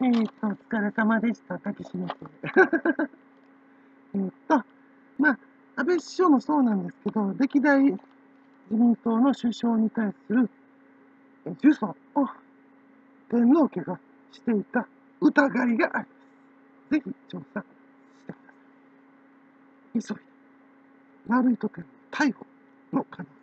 えー、っと、お疲れ様でした。たけし島す。えっと、まあ、安倍首相もそうなんですけど、歴代自民党の首相に対するえ呪詛を天皇家がしていた疑いがあります。ぜひ調査してください。急いで、悪いとて逮捕の可能性